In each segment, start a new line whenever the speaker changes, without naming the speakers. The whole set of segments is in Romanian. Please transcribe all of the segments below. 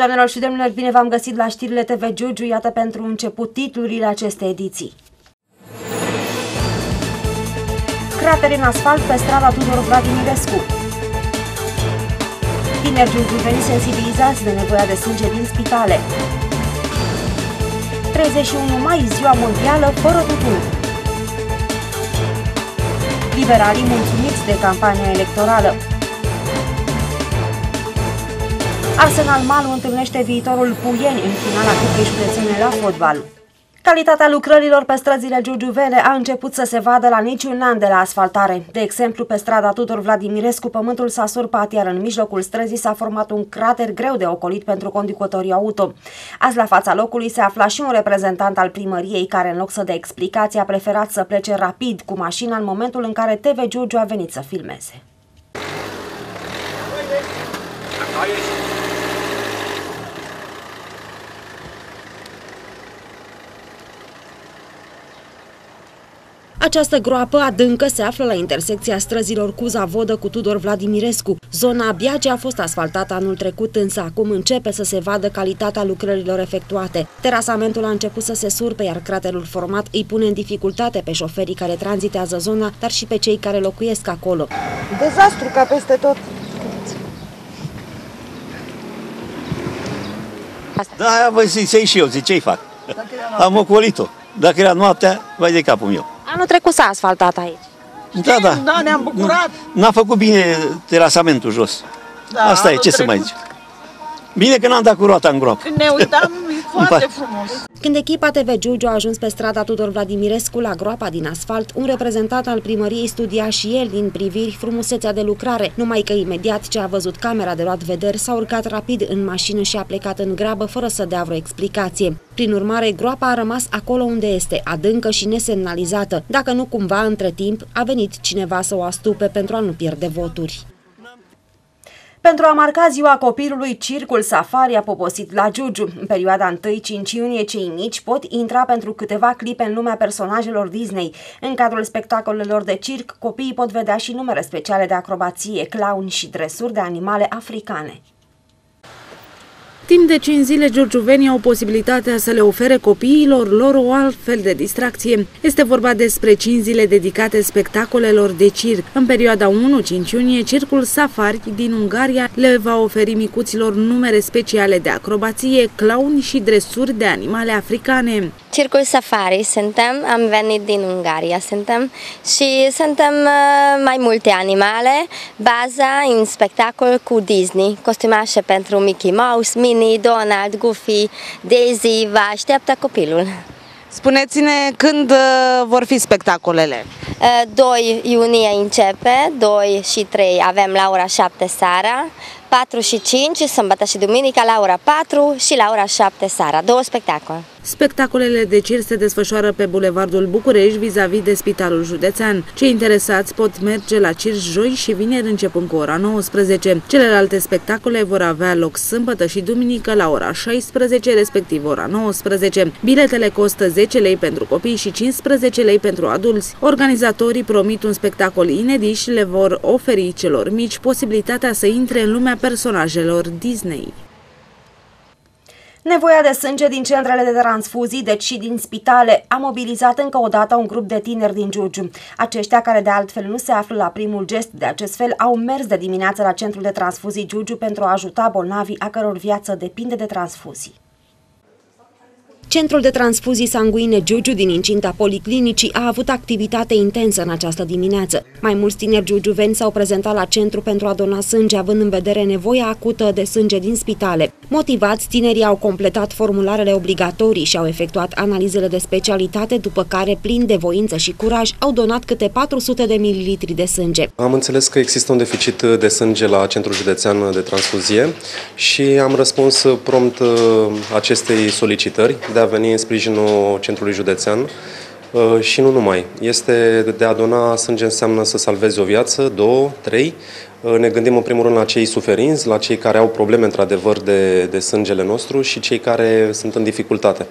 Doamnelor și domnilor, bine v-am găsit la știrile TV Giugiu, iată pentru început titlurile acestei ediții. Cratere în asfalt pe strada Tudor Vladimirescu. Tineri giugiuveni sensibilizați de nevoia de sânge din spitale. 31 mai, ziua mondială fără tutun. Liberalii mulțumiți de campania electorală. Arsenal Malu întâlnește viitorul Puieni în finala Cupei Județene la fotbal. Calitatea lucrărilor pe străzile giurgiuvene a început să se vadă la niciun an de la asfaltare. De exemplu, pe strada Tudor Vladimirescu, pământul s-a surpat, iar în mijlocul străzii s-a format un crater greu de ocolit pentru conducătorii auto. Azi, la fața locului, se afla și un reprezentant al primăriei care, în loc să dea explicații, a preferat să plece rapid cu mașina în momentul în care TV Giurgiu a venit să filmeze. Această groapă adâncă se află la intersecția străzilor Cuza-Vodă cu Tudor Vladimirescu. Zona abia ce a fost asfaltată anul trecut, însă acum începe să se vadă calitatea lucrărilor efectuate. Terasamentul a început să se surpe, iar craterul format îi pune în dificultate pe șoferii care tranzitează zona, dar și pe cei care locuiesc acolo.
Dezastru ca peste tot.
Da, vă zic și eu, zic ce-i fac? Am ocolit-o. Dacă era noaptea, vai de capul meu.
Anul trecut s-a asfaltat aici.
Da, da.
Da, ne-am bucurat.
N-a făcut bine terasamentul jos.
Da,
Asta e,
anul
ce să mai
trecut.
zic. Bine că n-am dat cu roata în groapă.
Când ne uitam, e foarte frumos.
Când echipa TV Giurgiu a ajuns pe strada Tudor Vladimirescu la groapa din asfalt, un reprezentant al primăriei studia și el din priviri frumusețea de lucrare, numai că imediat ce a văzut camera de luat vederi s-a urcat rapid în mașină și a plecat în grabă fără să dea vreo explicație. Prin urmare, groapa a rămas acolo unde este, adâncă și nesemnalizată, dacă nu cumva între timp a venit cineva să o astupe pentru a nu pierde voturi. Pentru a marca ziua copilului, Circul Safari a poposit la Giugiu. În perioada 1-5 iunie, cei mici pot intra pentru câteva clipe în lumea personajelor Disney. În cadrul spectacolelor de circ, copiii pot vedea și numere speciale de acrobație, clown și dresuri de animale africane.
Timp de 5 zile, giurgiuvenii au posibilitatea să le ofere copiilor lor o altfel de distracție. Este vorba despre 5 zile dedicate spectacolelor de circ. În perioada 1-5 iunie, Circul Safari din Ungaria le va oferi micuților numere speciale de acrobație, clown și dresuri de animale africane.
Circul Safari suntem, am venit din Ungaria suntem și suntem uh, mai multe animale, baza în spectacol cu Disney, costumașe pentru Mickey Mouse, Minnie, Donald, Goofy, Daisy, vă așteaptă copilul.
Spuneți-ne când uh, vor fi spectacolele.
Uh, 2 iunie începe, 2 și 3 avem la ora 7 seara, 4 și 5, sâmbătă și duminica la ora 4 și la ora 7 seara, două spectacole.
Spectacolele de circ se desfășoară pe Bulevardul București, vis-a-vis de Spitalul Județean. Cei interesați pot merge la circ joi și vineri începând cu ora 19. Celelalte spectacole vor avea loc sâmbătă și duminică la ora 16, respectiv ora 19. Biletele costă 10 lei pentru copii și 15 lei pentru adulți. Organizatorii promit un spectacol inedit și le vor oferi celor mici posibilitatea să intre în lumea personajelor Disney.
Nevoia de sânge din centrele de transfuzii, deci și din spitale, a mobilizat încă o dată un grup de tineri din Giurgiu. Aceștia, care de altfel nu se află la primul gest de acest fel, au mers de dimineață la centrul de transfuzii Giurgiu pentru a ajuta bolnavii a căror viață depinde de transfuzii. Centrul de transfuzii sanguine Giugiu din incinta policlinicii a avut activitate intensă în această dimineață. Mai mulți tineri giugiuveni s-au prezentat la centru pentru a dona sânge, având în vedere nevoia acută de sânge din spitale. Motivați, tinerii au completat formularele obligatorii și au efectuat analizele de specialitate, după care, plini de voință și curaj, au donat câte 400 de mililitri de sânge.
Am înțeles că există un deficit de sânge la Centrul Județean de Transfuzie și am răspuns prompt uh, acestei solicitări de a veni în sprijinul Centrului Județean uh, și nu numai. Este de a dona sânge înseamnă să salvezi o viață, două, trei. Uh, Ne gândim în primul rând la cei suferinți, la cei care au probleme într-adevăr de, de sângele nostru și cei care sunt în dificultate.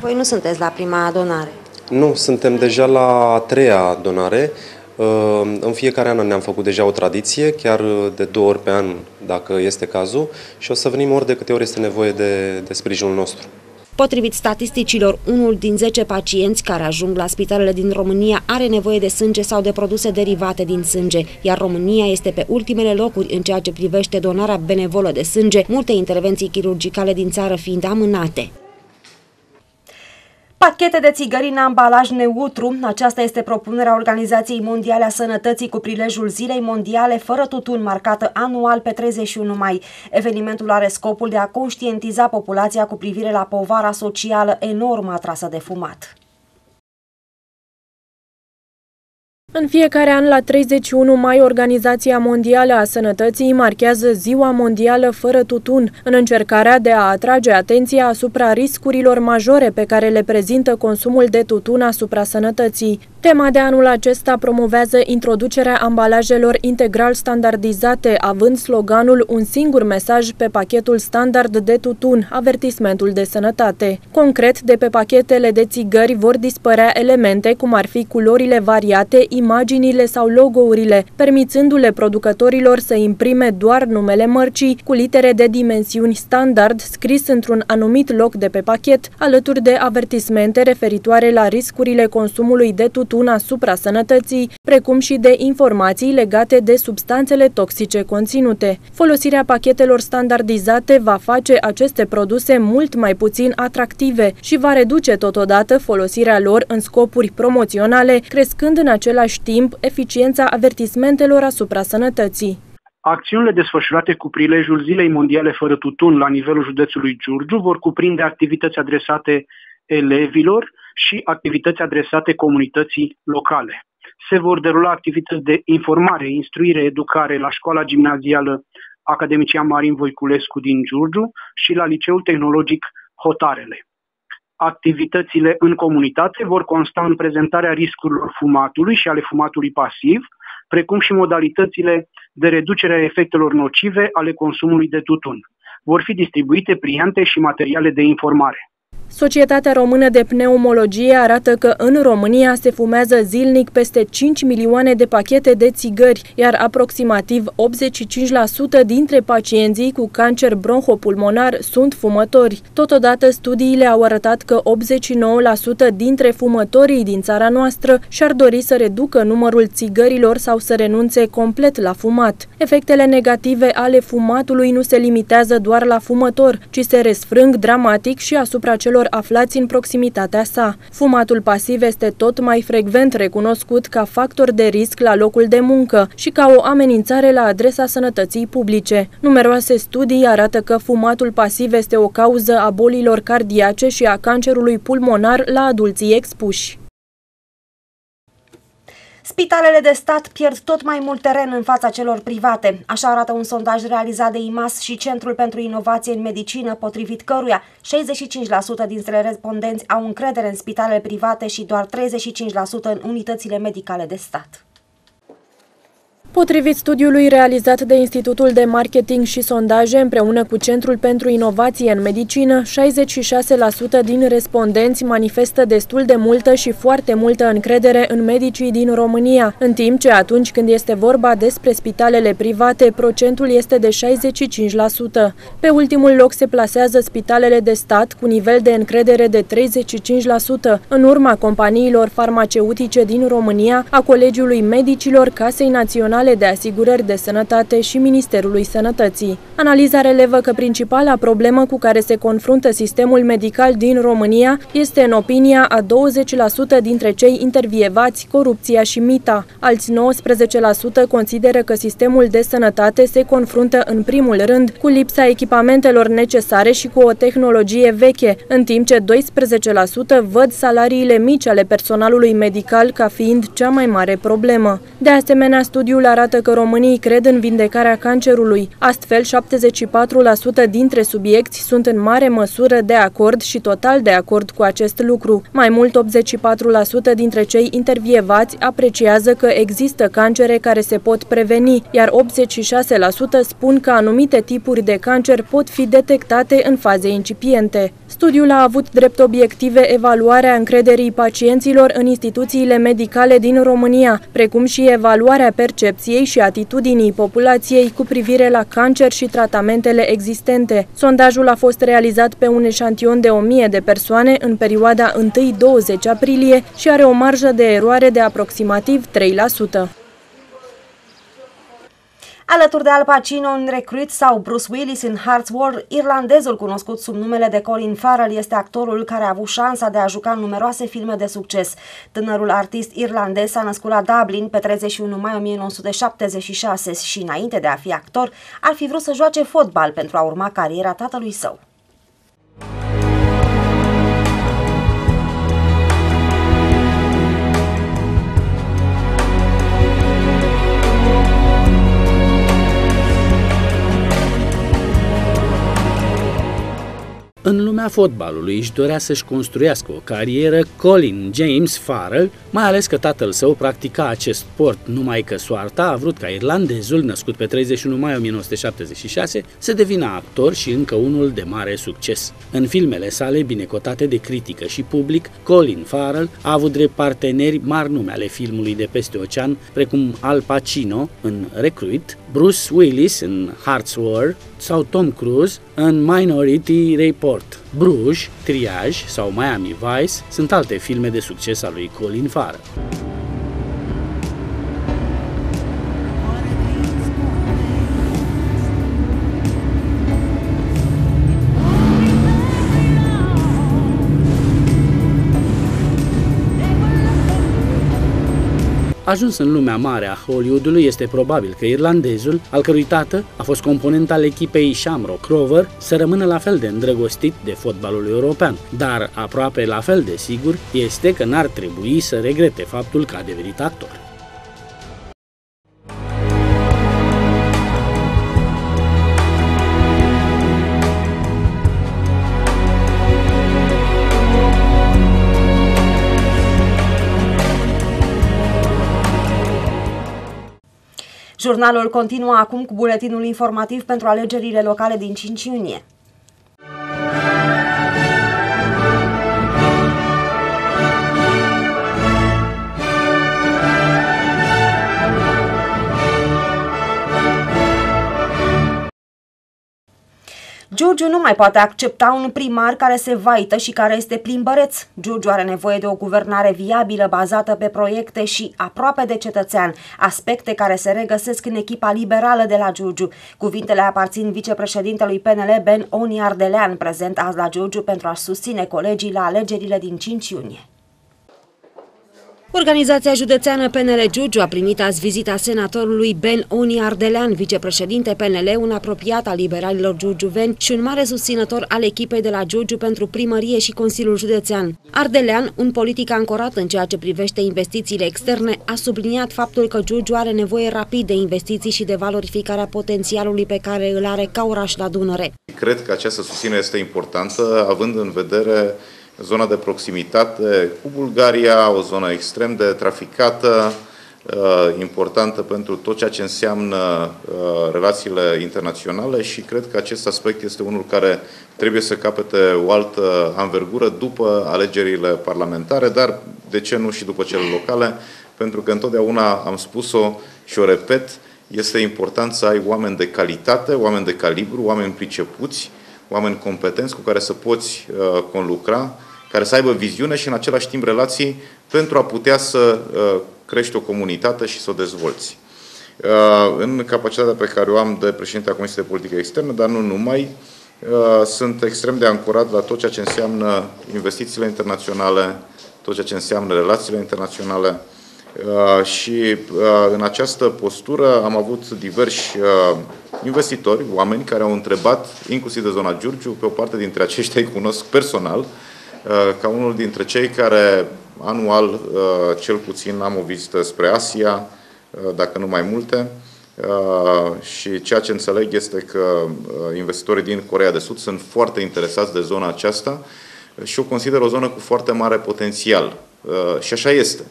Voi nu sunteți la prima donare.
Nu, suntem deja la a treia donare. În fiecare an ne-am făcut deja o tradiție, chiar de două ori pe an, dacă este cazul, și o să venim ori de câte ori este nevoie de, de sprijinul nostru.
Potrivit statisticilor, unul din 10 pacienți care ajung la spitalele din România are nevoie de sânge sau de produse derivate din sânge, iar România este pe ultimele locuri în ceea ce privește donarea benevolă de sânge, multe intervenții chirurgicale din țară fiind amânate. Pachete de țigări în ambalaj neutru. Aceasta este propunerea Organizației Mondiale a Sănătății cu prilejul Zilei Mondiale fără tutun marcată anual pe 31 mai. Evenimentul are scopul de a conștientiza populația cu privire la povara socială enormă atrasă de fumat.
În fiecare an, la 31 mai, Organizația Mondială a Sănătății marchează Ziua Mondială fără tutun, în încercarea de a atrage atenția asupra riscurilor majore pe care le prezintă consumul de tutun asupra sănătății. Tema de anul acesta promovează introducerea ambalajelor integral standardizate, având sloganul Un singur mesaj pe pachetul standard de tutun, avertismentul de sănătate. Concret, de pe pachetele de țigări vor dispărea elemente cum ar fi culorile variate, imaginile sau logourile, permițându-le producătorilor să imprime doar numele mărcii cu litere de dimensiuni standard scris într-un anumit loc de pe pachet, alături de avertismente referitoare la riscurile consumului de tutun asupra sănătății, precum și de informații legate de substanțele toxice conținute. Folosirea pachetelor standardizate va face aceste produse mult mai puțin atractive și va reduce totodată folosirea lor în scopuri promoționale, crescând în același același timp eficiența avertismentelor asupra sănătății.
Acțiunile desfășurate cu prilejul Zilei Mondiale fără tutun la nivelul județului Giurgiu vor cuprinde activități adresate elevilor și activități adresate comunității locale. Se vor derula activități de informare, instruire, educare la școala gimnazială Academicia Marin Voiculescu din Giurgiu și la Liceul Tehnologic Hotarele activitățile în comunitate vor consta în prezentarea riscurilor fumatului și ale fumatului pasiv, precum și modalitățile de reducere a efectelor nocive ale consumului de tutun. Vor fi distribuite pliante și materiale de informare.
Societatea Română de Pneumologie arată că în România se fumează zilnic peste 5 milioane de pachete de țigări, iar aproximativ 85% dintre pacienții cu cancer bronhopulmonar sunt fumători. Totodată, studiile au arătat că 89% dintre fumătorii din țara noastră și-ar dori să reducă numărul țigărilor sau să renunțe complet la fumat. Efectele negative ale fumatului nu se limitează doar la fumător, ci se resfrâng dramatic și asupra celor celor aflați în proximitatea sa. Fumatul pasiv este tot mai frecvent recunoscut ca factor de risc la locul de muncă și ca o amenințare la adresa sănătății publice. Numeroase studii arată că fumatul pasiv este o cauză a bolilor cardiace și a cancerului pulmonar la adulții expuși.
Spitalele de stat pierd tot mai mult teren în fața celor private. Așa arată un sondaj realizat de IMAS și Centrul pentru Inovație în Medicină, potrivit căruia 65% dintre respondenți au încredere în spitalele private și doar 35% în unitățile medicale de stat.
Potrivit studiului realizat de Institutul de Marketing și Sondaje împreună cu Centrul pentru Inovație în Medicină, 66% din respondenți manifestă destul de multă și foarte multă încredere în medicii din România, în timp ce atunci când este vorba despre spitalele private, procentul este de 65%. Pe ultimul loc se plasează spitalele de stat cu nivel de încredere de 35%, în urma companiilor farmaceutice din România, a Colegiului Medicilor, Casei Naționale Naționale de Asigurări de Sănătate și Ministerului Sănătății. Analiza relevă că principala problemă cu care se confruntă sistemul medical din România este, în opinia a 20% dintre cei intervievați, corupția și mita. Alți 19% consideră că sistemul de sănătate se confruntă în primul rând cu lipsa echipamentelor necesare și cu o tehnologie veche, în timp ce 12% văd salariile mici ale personalului medical ca fiind cea mai mare problemă. De asemenea, studiul arată că românii cred în vindecarea cancerului. Astfel, 74% dintre subiecti sunt în mare măsură de acord și total de acord cu acest lucru. Mai mult, 84% dintre cei intervievați apreciază că există cancere care se pot preveni, iar 86% spun că anumite tipuri de cancer pot fi detectate în faze incipiente. Studiul a avut drept obiective evaluarea încrederii pacienților în instituțiile medicale din România, precum și evaluarea percepției și atitudinii populației cu privire la cancer și tratamentele existente. Sondajul a fost realizat pe un eșantion de 1000 de persoane în perioada 1-20 aprilie și are o marjă de eroare de aproximativ 3%.
Alături de Al Pacino în Recruit sau Bruce Willis în Hearts War, irlandezul cunoscut sub numele de Colin Farrell este actorul care a avut șansa de a juca în numeroase filme de succes. Tânărul artist irlandez s-a născut la Dublin pe 31 mai 1976 și înainte de a fi actor, ar fi vrut să joace fotbal pentru a urma cariera tatălui său.
În lumea fotbalului își dorea să-și construiască o carieră Colin James Farrell, mai ales că tatăl său practica acest sport, numai că soarta a vrut ca irlandezul, născut pe 31 mai 1976, să devină actor și încă unul de mare succes. În filmele sale, binecotate de critică și public, Colin Farrell a avut drept parteneri mari nume ale filmului de peste ocean, precum Al Pacino în Recruit, Bruce Willis în Hearts War sau Tom Cruise în Minority Report. Bruges, Triage sau Miami Vice sunt alte filme de succes al lui Colin Farrell. Ajuns în lumea mare a Hollywoodului, este probabil că irlandezul, al cărui tată a fost component al echipei Shamrock Rover, să rămână la fel de îndrăgostit de fotbalul european. Dar aproape la fel de sigur este că n-ar trebui să regrete faptul că a devenit actor.
Jurnalul continuă acum cu buletinul informativ pentru alegerile locale din 5 iunie. Giurgiu nu mai poate accepta un primar care se vaită și care este plimbăreț. Giurgiu are nevoie de o guvernare viabilă bazată pe proiecte și aproape de cetățean, aspecte care se regăsesc în echipa liberală de la Giurgiu. Cuvintele aparțin vicepreședintelui PNL Ben Oni Ardelean, prezent azi la Giurgiu pentru a susține colegii la alegerile din 5 iunie. Organizația județeană PNL Giurgiu a primit azi vizita senatorului Ben Oni Ardelean, vicepreședinte PNL, un apropiat al liberalilor giurgiuveni și un mare susținător al echipei de la Giurgiu pentru primărie și Consiliul Județean. Ardelean, un politic ancorat în ceea ce privește investițiile externe, a subliniat faptul că Giurgiu are nevoie rapid de investiții și de valorificarea potențialului pe care îl are ca oraș la Dunăre.
Cred că această susținere este importantă, având în vedere zona de proximitate cu Bulgaria, o zonă extrem de traficată, uh, importantă pentru tot ceea ce înseamnă uh, relațiile internaționale și cred că acest aspect este unul care trebuie să capete o altă anvergură după alegerile parlamentare, dar de ce nu și după cele locale, pentru că întotdeauna am spus-o și o repet, este important să ai oameni de calitate, oameni de calibru, oameni pricepuți, oameni competenți cu care să poți uh, conlucra, care să aibă viziune și în același timp relații pentru a putea să uh, crești o comunitate și să o dezvolți. Uh, în capacitatea pe care o am de președinte a Comisiei de Politică Externă, dar nu numai, uh, sunt extrem de ancorat la tot ceea ce înseamnă investițiile internaționale, tot ceea ce înseamnă relațiile internaționale și în această postură am avut diversi investitori, oameni care au întrebat, inclusiv de zona Giurgiu, pe o parte dintre aceștia îi cunosc personal, Uh, ca unul dintre cei care anual, uh, cel puțin, am o vizită spre Asia, uh, dacă nu mai multe, și ceea ce înțeleg este că investitorii din Corea de Sud sunt foarte interesați de zona aceasta și o consider o zonă cu foarte mare potențial. Și așa este.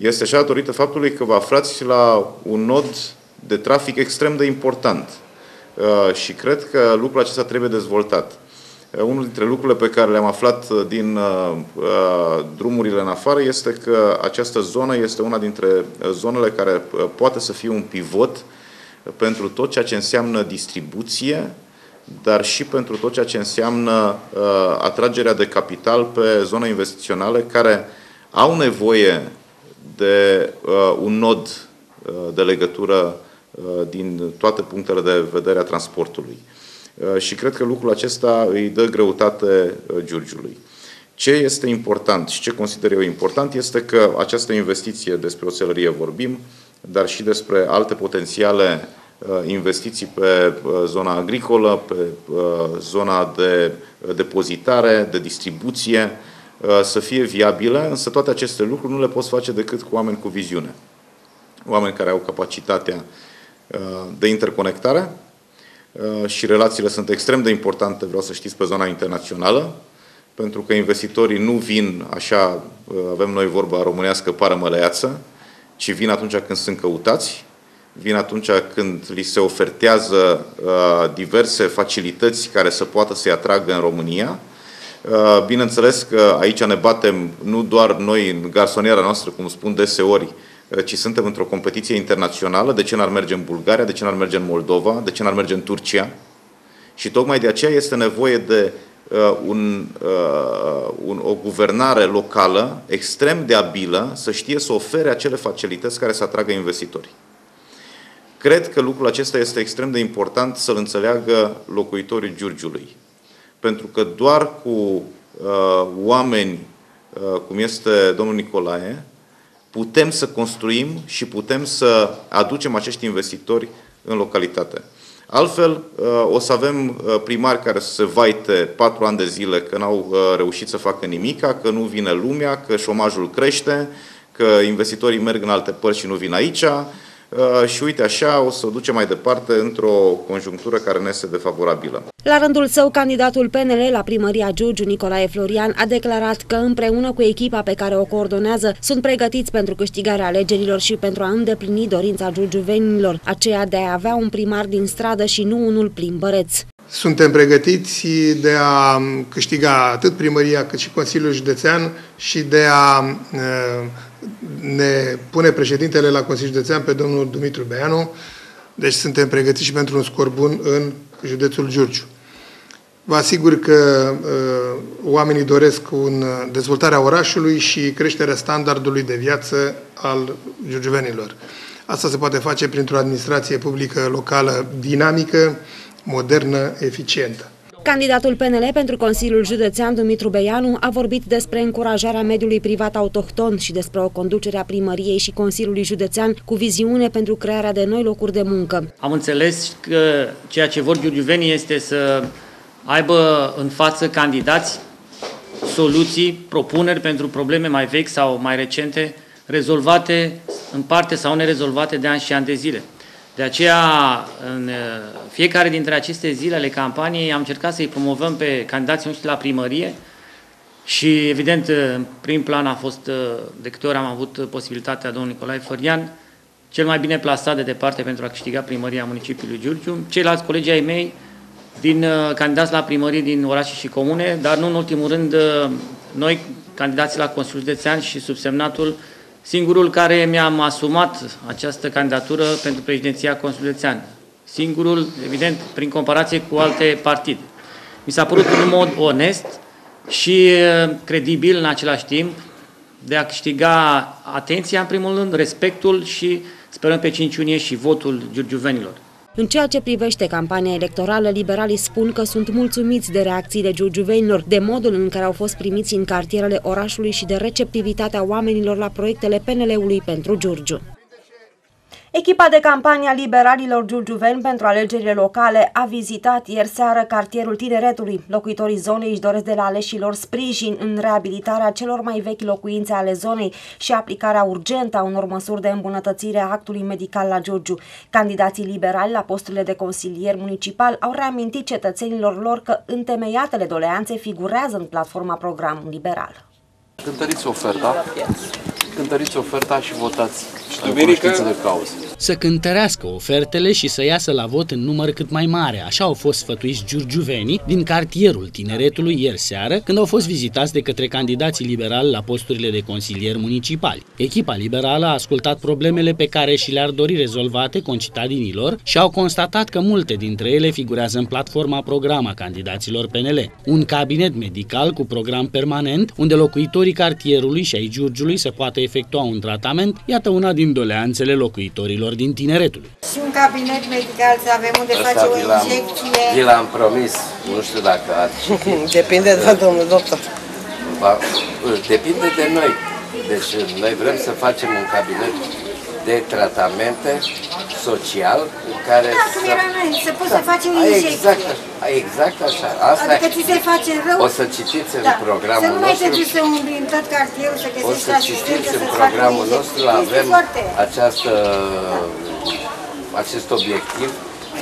Este așa datorită faptului că vă aflați la un nod de trafic extrem de important. Și cred că lucrul acesta trebuie dezvoltat. unul dintre lucrurile pe care le-am aflat din uh, drumurile în afară este că această zonă este una dintre zonele care poate să fie un pivot pentru tot ceea ce înseamnă distribuție, dar și pentru tot ceea ce înseamnă uh, atragerea de capital pe zone investiționale care au nevoie de uh, un nod uh, de legătură uh, din toate punctele de vedere a transportului. Uh, și cred că lucrul acesta îi dă greutate uh, Giurgiului. Ce este important și ce consider eu important este că această investiție, despre oțelărie vorbim, dar și despre alte potențiale Uh, investiții pe uh, zona agricolă, pe uh, zona de depozitare, de distribuție, să fie viabile, însă toate aceste lucruri nu le poți face decât cu oameni cu viziune. Oameni care au capacitatea de interconectare și relațiile sunt extrem de importante, vreau să știți, pe zona internațională, pentru că investitorii nu vin așa, avem noi vorba românească, pară măleață, ci vin atunci când sunt căutați vin atunci când li se ofertează uh, diverse facilități care să poată să-i atragă în România. Uh, bineînțeles că aici ne batem nu doar noi în garsoniera noastră, cum spun deseori, uh, ci suntem într-o competiție internațională. De ce n-ar merge în Bulgaria, de ce n-ar merge în Moldova, de ce n-ar merge în Turcia? Și tocmai de aceea este nevoie de uh, un, uh, un, o guvernare locală extrem de abilă să știe să ofere acele facilități care să atragă investitorii. Cred că lucrul acesta este extrem de important să-l înțeleagă locuitorii Giurgiului. Pentru că doar cu uh, oameni uh, cum este domnul Nicolae, putem să construim și putem să aducem acești investitori în localitate. Altfel, uh, o să avem uh, primari care să se vaite patru ani de zile că n-au uh, reușit să facă nimica, că nu vine lumea, că șomajul crește, că investitorii merg în alte părți și nu vin aici, Uh, și uite așa o să o ducem mai departe într-o conjunctură care ne este defavorabilă.
La rândul său, candidatul PNL la primăria Giurgiu, Nicolae Florian, a declarat că împreună cu echipa pe care o coordonează sunt pregătiți pentru câștigarea alegerilor și pentru a îndeplini dorința giurgiuvenilor, aceea de a avea un primar din stradă și nu unul plin băreț.
Suntem pregătiți de a câștiga atât primăria cât și Consiliul Județean și de a uh, ne pune președintele la Consiliul Județean pe domnul Dumitru Beanu, deci suntem pregătiți și pentru un scor bun în județul Giurgiu. Vă asigur că uh, oamenii doresc un, uh, dezvoltarea orașului și creșterea standardului de viață al giurgiuvenilor. Asta se poate face printr-o administrație publică locală dinamică, modernă, eficientă.
Candidatul PNL pentru Consiliul Județean Dumitru Beianu a vorbit despre încurajarea mediului privat autohton și despre o conducere a primăriei și Consiliului Județean cu viziune pentru crearea de noi locuri de muncă.
Am înțeles că ceea ce vor giurgiuvenii este să aibă în față candidați soluții, propuneri pentru probleme mai vechi sau mai recente, rezolvate în parte sau nerezolvate de ani și ani de zile. De aceea, în uh, fiecare dintre aceste zile ale campaniei, am încercat să-i promovăm pe candidații noștri la primărie și, evident, uh, în prim plan a fost, uh, de câte ori am avut posibilitatea domnului Nicolae Florian, cel mai bine plasat de departe pentru a câștiga primăria municipiului Giurgiu. Ceilalți colegi ai mei, din candidați la primărie din orașe și comune, dar nu în ultimul rând noi, candidații la Consiliul Județean și subsemnatul, Singurul care mi-am asumat această candidatură pentru președinția Consiliului Singurul, evident, prin comparație cu alte partide. Mi s-a părut în mod onest și credibil în același timp de a câștiga atenția, în primul rând, respectul și sperăm pe 5 iunie și votul giurgiuvenilor.
În ceea ce privește campania electorală, liberalii spun că sunt mulțumiți de reacțiile giurgiuvenilor, de modul în care au fost primiți în cartierele orașului și de receptivitatea oamenilor la proiectele PNL-ului pentru Giurgiu. Echipa de campanie a liberalilor giurgiuveni pentru alegerile locale a vizitat ieri seară cartierul Tineretului. Locuitorii zonei își doresc de la aleșilor sprijin în reabilitarea celor mai vechi locuințe ale zonei și aplicarea urgentă a unor măsuri de îmbunătățire a actului medical la Giurgiu. Candidații liberali la posturile de consilier municipal au reamintit cetățenilor lor că întemeiatele doleanțe figurează în platforma program liberal.
Cântăriți oferta cântăriți oferta și votați în cunoștință de cauză
să cântărească ofertele și să iasă la vot în număr cât mai mare. Așa au fost sfătuiți giurgiuvenii din cartierul tineretului ieri seară, când au fost vizitați de către candidații liberali la posturile de consilieri municipali. Echipa liberală a ascultat problemele pe care și le-ar dori rezolvate concitadinilor și au constatat că multe dintre ele figurează în platforma programa candidaților PNL. Un cabinet medical cu program permanent, unde locuitorii cartierului și ai Giurgiului se poate efectua un tratament, iată una din doleanțele locuitorilor celor din tineretul.
Și un cabinet medical să avem unde Asta face o injecție.
Vi l-am promis, nu știu dacă ați
Depinde de domnul doctor.
Ba, depinde de noi. Deci noi vrem să facem un cabinet de tratamente social în care
da, să... să poți da. să faci o injecție.
Exact, exact așa. Asta
adică ți se face rău.
O să citiți în da. programul nostru.
Să nu mai te duci să umbli în tot cartierul, să găsești
O să citiți în programul nostru, avem această, acest obiectiv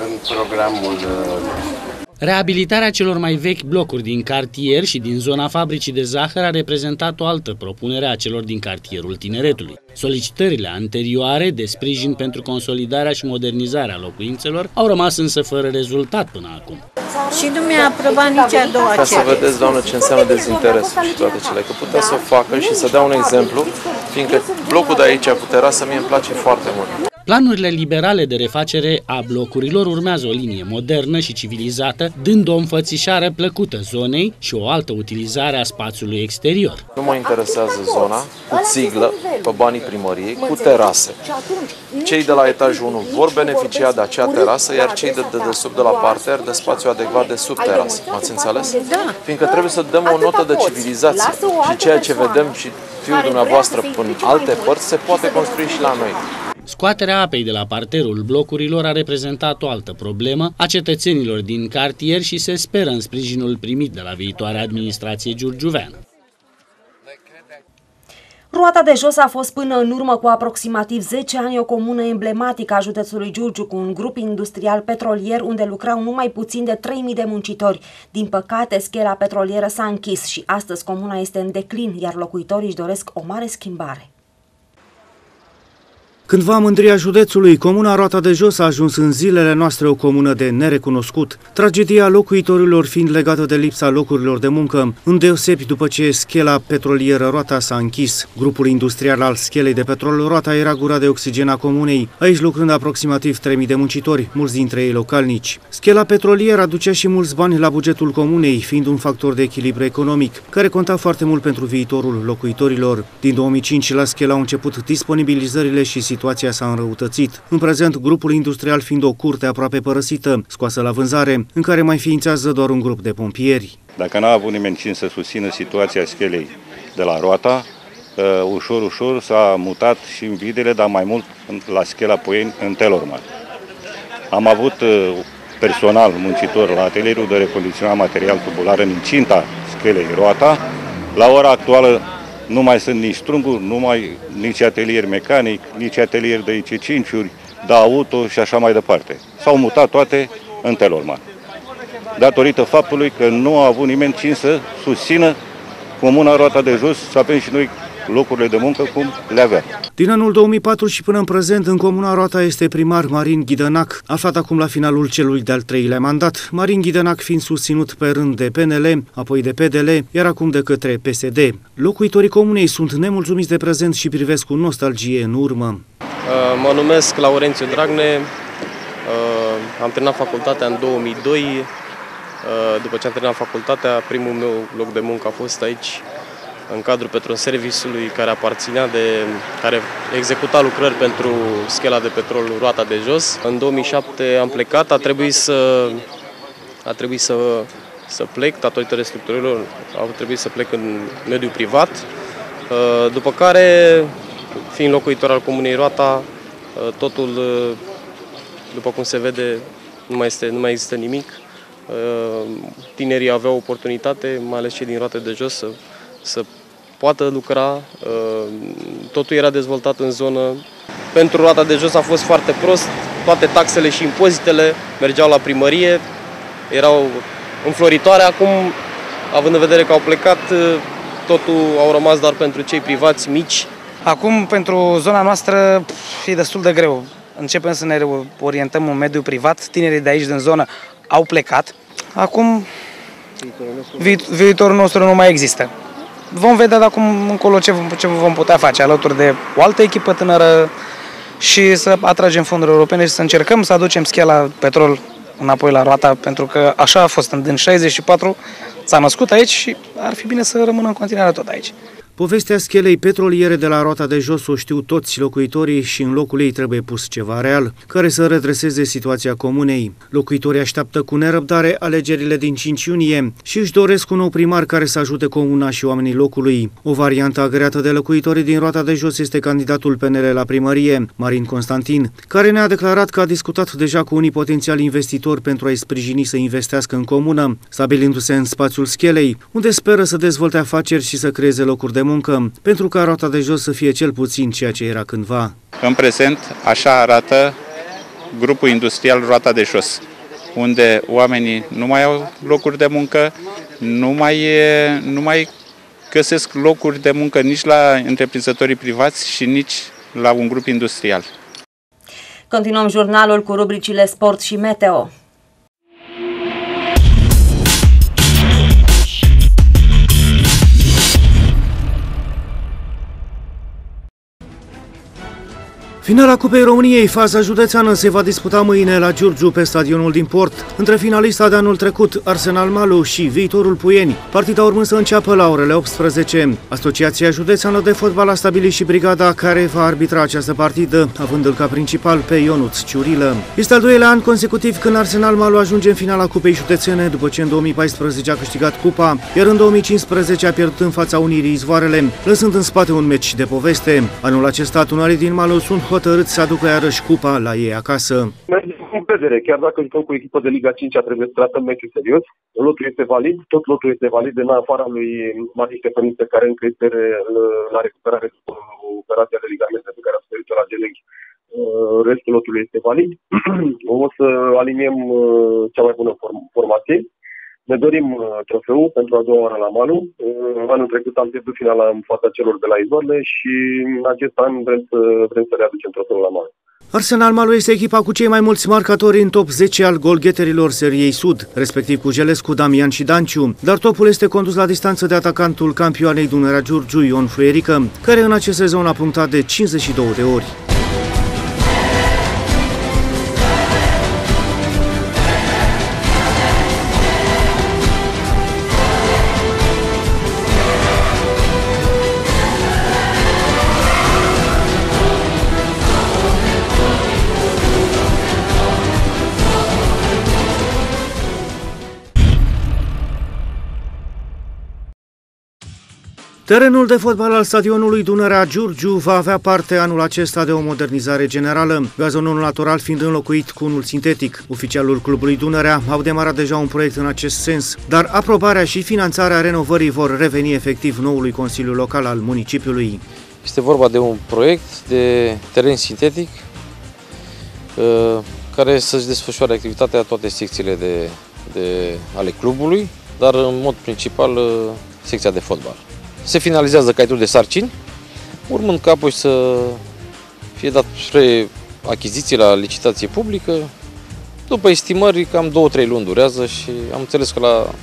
în programul nostru.
Reabilitarea celor mai vechi blocuri din cartier și din zona fabricii de zahăr a reprezentat o altă propunere a celor din cartierul tineretului. Solicitările anterioare de sprijin pentru consolidarea și modernizarea locuințelor au rămas însă fără rezultat până acum.
Și nu mi-a aprobat nici a doua
Ca să vedeți, doamnă, ce înseamnă dezinteres și toate cele, că putea să o facă și să dea un exemplu, fiindcă blocul de aici putea să mie îmi place foarte mult.
Planurile liberale de refacere a blocurilor urmează o linie modernă și civilizată, dând o înfățișare plăcută zonei și o altă utilizare a spațiului exterior.
Nu mă interesează zona cu țiglă, pe banii primăriei, cu terase. Cei de la etajul 1 vor beneficia de acea terasă, iar cei de dedesubt de la parter de spațiu adecvat de sub terasă. M-ați înțeles?
Da.
Fiindcă trebuie să dăm o notă de civilizație și ceea ce vedem și fiul dumneavoastră în alte părți se poate construi și la noi.
Scoaterea apei de la parterul blocurilor a reprezentat o altă problemă a cetățenilor din cartier și se speră în sprijinul primit de la viitoarea administrație giurgiuveană.
Roata de jos a fost până în urmă cu aproximativ 10 ani o comună emblematică a județului Giurgiu cu un grup industrial petrolier unde lucrau numai puțin de 3.000 de muncitori. Din păcate, schela petrolieră s-a închis și astăzi comuna este în declin, iar locuitorii își doresc o mare schimbare.
Cândva mândria județului, comuna Roata de Jos a ajuns în zilele noastre o comună de nerecunoscut. Tragedia locuitorilor fiind legată de lipsa locurilor de muncă, îndeosebi după ce schela petrolieră Roata s-a închis. Grupul industrial al schelei de petrol Roata era gura de oxigen a comunei, aici lucrând aproximativ 3.000 de muncitori, mulți dintre ei localnici. Schela petrolieră aducea și mulți bani la bugetul comunei, fiind un factor de echilibru economic, care conta foarte mult pentru viitorul locuitorilor. Din 2005 la schela au început disponibilizările și situația s-a înrăutățit. În prezent, grupul industrial fiind o curte aproape părăsită, scoasă la vânzare, în care mai ființează doar un grup de pompieri.
Dacă n-a avut nimeni cine să susțină situația schelei de la Roata, uh, ușor, ușor s-a mutat și în videle, dar mai mult la schela Poieni, în Telorman. Am avut uh, personal muncitor la atelierul de recondiționat material tubular în incinta schelei Roata. La ora actuală nu mai sunt nici strunguri, nu mai nici atelier mecanic, nici atelier de IC5-uri, de auto și așa mai departe. S-au mutat toate în Telorman. Datorită faptului că nu a avut nimeni cine să susțină comuna roata de jos, să avem și noi locurile de muncă cum le avea.
Din anul 2004 și până în prezent, în Comuna Roata este primar Marin Ghidănac, aflat acum la finalul celui de-al treilea mandat, Marin Ghidănac fiind susținut pe rând de PNL, apoi de PDL, iar acum de către PSD. Locuitorii comunei sunt nemulțumiți de prezent și privesc cu nostalgie în urmă.
Uh, mă numesc Laurențiu Dragne, uh, am terminat facultatea în 2002, uh, după ce am terminat facultatea, primul meu loc de muncă a fost aici, în cadrul Petroservisului care aparținea de, care executa lucrări pentru schela de petrol roata de jos. În 2007 am plecat, a trebuit să, a trebuit să, să plec, datorită restructurărilor, a trebuit să plec în mediul privat. Uh, după care, fiind locuitor al Comunei Roata, uh, totul, uh, după cum se vede, nu mai, este, nu mai există nimic. Tinerii aveau oportunitate, mai ales cei din roate de jos, să să poată lucra. Uh, totul era dezvoltat în zonă. Pentru roata de jos a fost foarte prost. Toate taxele și impozitele mergeau la primărie, erau înfloritoare. Acum, având în vedere că au plecat, uh, totul au rămas doar pentru cei privați mici,
Acum, pentru zona noastră, e destul de greu. Începem să ne orientăm în mediul privat. Tinerii de aici, din zonă, au plecat. Acum, viitorul nostru nu mai există. Vom vedea de acum încolo ce, ce vom putea face alături de o altă echipă tânără și să atragem fonduri europene și să încercăm să aducem schela petrol înapoi la roata, pentru că așa a fost în 64, s-a născut aici și ar fi bine să rămână în continuare tot aici.
Povestea schelei petroliere de la Rota de Jos o știu toți locuitorii și în locul ei trebuie pus ceva real, care să redreseze situația comunei. Locuitorii așteaptă cu nerăbdare alegerile din 5 iunie și își doresc un nou primar care să ajute comuna și oamenii locului. O variantă agreată de locuitorii din Rota de Jos este candidatul PNL la primărie, Marin Constantin, care ne-a declarat că a discutat deja cu unii potențiali investitori pentru a-i sprijini să investească în comună, stabilindu-se în spațiul schelei, unde speră să dezvolte afaceri și să creeze locuri de muncă, pentru ca rota de jos să fie cel puțin ceea ce era cândva.
În prezent, așa arată grupul industrial Roata de Jos, unde oamenii nu mai au locuri de muncă, nu mai, nu mai găsesc locuri de muncă nici la întreprinzătorii privați și nici la un grup industrial.
Continuăm jurnalul cu rubricile sport și meteo.
Finala Cupei României, faza județeană, se va disputa mâine la Giurgiu pe stadionul din Port, între finalista de anul trecut, Arsenal Malu și viitorul Puieni. Partida urmând să înceapă la orele 18. Asociația Județeană de Fotbal a stabilit și brigada care va arbitra această partidă, având-l ca principal pe Ionuț Ciurilă. Este al doilea an consecutiv când Arsenal Malu ajunge în finala Cupei Județene, după ce în 2014 a câștigat cupa, iar în 2015 a pierdut în fața Unirii Izvoarele, lăsând în spate un meci de poveste. Anul acesta, tunarii din Malu sunt hotărât să aducă iarăși cupa la ei acasă.
Mergem cu încredere, chiar dacă jucăm cu echipă de Liga 5 trebuie să tratăm meciul serios. Lotul este valid, tot lotul este valid în afara lui Mati Stefăniță, care încă este la recuperare după operația de ligamente pe care a suferit-o la genunchi. Uh, restul lotului este valid. o să aliniem uh, cea mai bună formație. Ne dorim uh, trofeul pentru a doua oară la Malu. Anul trecut am pierdut finala în fața celor de la Izorle și în acest an vrem să, vrem să readucem trofeul la Malu.
Arsenal Malu este echipa cu cei mai mulți marcatori în top 10 al golgheterilor seriei Sud, respectiv cu Gelescu, Damian și Danciu, dar topul este condus la distanță de atacantul campioanei Dunărea Giurgiu, Ion Fuerică, care în acest sezon a punctat de 52 de ori. Terenul de fotbal al stadionului Dunărea Giurgiu va avea parte anul acesta de o modernizare generală, gazonul natural fiind înlocuit cu unul sintetic. Oficialul clubului Dunărea au demarat deja un proiect în acest sens, dar aprobarea și finanțarea renovării vor reveni efectiv noului Consiliu Local al municipiului.
Este vorba de un proiect de teren sintetic uh, care să-și desfășoare activitatea toate secțiile de, de, ale clubului, dar în mod principal uh, secția de fotbal se finalizează caietul de sarcini, urmând ca apoi să fie dat spre achiziție la licitație publică. După estimări, cam 2-3 luni durează și am înțeles că la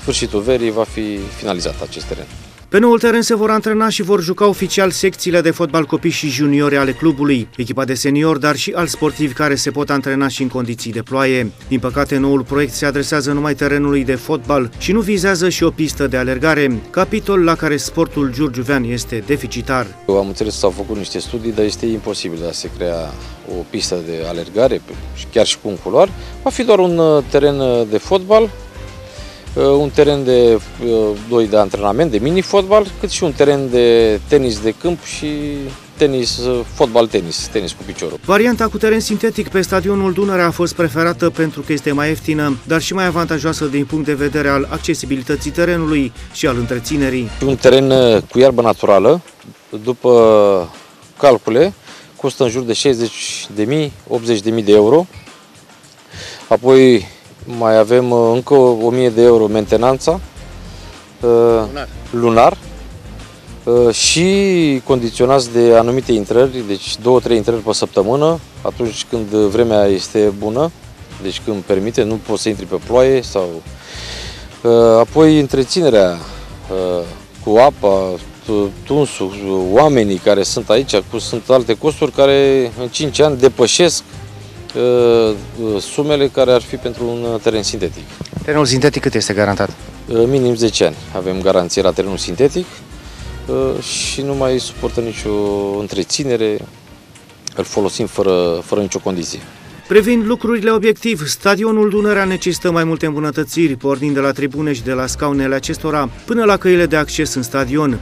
sfârșitul verii va fi finalizat acest teren.
Pe noul teren se vor antrena și vor juca oficial secțiile de fotbal copii și juniori ale clubului, echipa de senior, dar și alți sportivi care se pot antrena și în condiții de ploaie. Din păcate, noul proiect se adresează numai terenului de fotbal și nu vizează și o pistă de alergare, capitol la care sportul giurgiuvean este deficitar.
Eu am înțeles că s-au făcut niște studii, dar este imposibil de a se crea o pistă de alergare, chiar și cu un culoar. Va fi doar un uh, teren uh, de fotbal Uh, un teren de, uh, doi de antrenament, de mini-fotbal, cât și un teren de tenis de câmp și tenis, uh, fotbal-tenis, tenis cu piciorul.
Varianta cu teren sintetic pe stadionul Dunăre a fost preferată pentru că este mai ieftină, dar și mai avantajoasă din punct de vedere al accesibilității terenului și al întreținerii.
Un teren cu iarbă naturală, după calcule, costă în jur de 60.000, 80.000 de euro. Apoi mai avem uh, încă 1000 de euro mentenanța uh, lunar. lunar. uh, și condiționați de anumite intrări, deci două, trei intrări pe săptămână, atunci când vremea este bună, deci când permite, nu poți să intri pe ploaie sau... Uh, apoi întreținerea cu apa, tunsul, oamenii care sunt aici, cu, sunt alte costuri care în 5 ani depășesc uh, sumele care ar fi pentru un teren sintetic.
Terenul sintetic cât este garantat?
Uh, minim 10 ani avem garanție la terenul sintetic uh, și nu mai suportă nicio întreținere, îl folosim fără, fără nicio condiție.
Privind lucrurile obiectiv, stadionul Dunărea necesită mai multe îmbunătățiri, pornind de la tribune și de la scaunele acestora, până la căile de acces în stadion.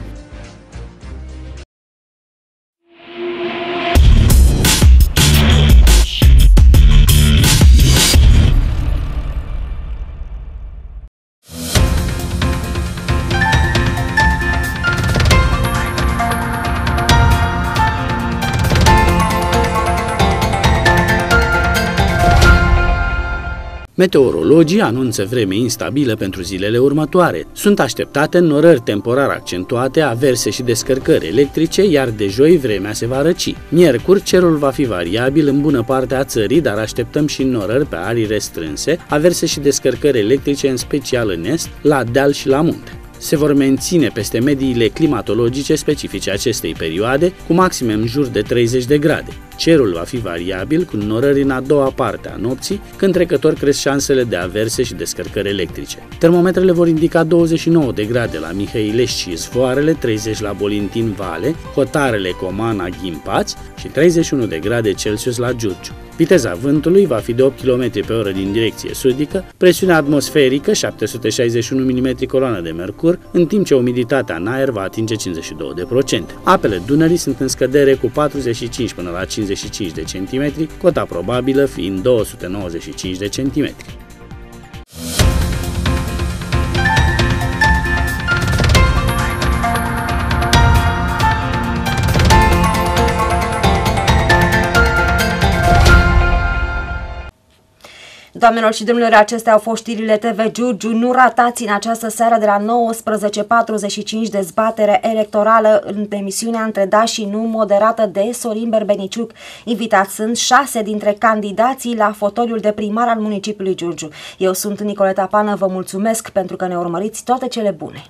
Meteorologii anunță vreme instabilă pentru zilele următoare. Sunt așteptate norări temporar accentuate, averse și descărcări electrice, iar de joi vremea se va răci. Miercuri, cerul va fi variabil în bună parte a țării, dar așteptăm și norări pe arii restrânse, averse și descărcări electrice, în special în est, la deal și la munte se vor menține peste mediile climatologice specifice acestei perioade, cu maxime în jur de 30 de grade. Cerul va fi variabil, cu norări în a doua parte a nopții, când trecător cresc șansele de averse și descărcări electrice. Termometrele vor indica 29 de grade la Mihăilești și Zvoarele, 30 la Bolintin Vale, Hotarele, Comana, Ghimpați și 31 de grade Celsius la Giurgiu. Viteza vântului va fi de 8 km pe oră din direcție sudică, presiunea atmosferică 761 mm coloană de mercur, în timp ce umiditatea în aer va atinge 52%. Apele Dunării sunt în scădere cu 45 până la 55 de centimetri, cota probabilă fiind 295 de centimetri.
Doamnelor și domnilor, acestea au fost știrile TV Giurgiu. Nu ratați în această seară de la 19.45 dezbatere electorală în emisiunea Între Da și Nu, moderată de Sorin Berbeniciuc. Invitați sunt șase dintre candidații la fotoliul de primar al municipiului Giurgiu. Eu sunt Nicoleta Pană, vă mulțumesc pentru că ne urmăriți toate cele bune.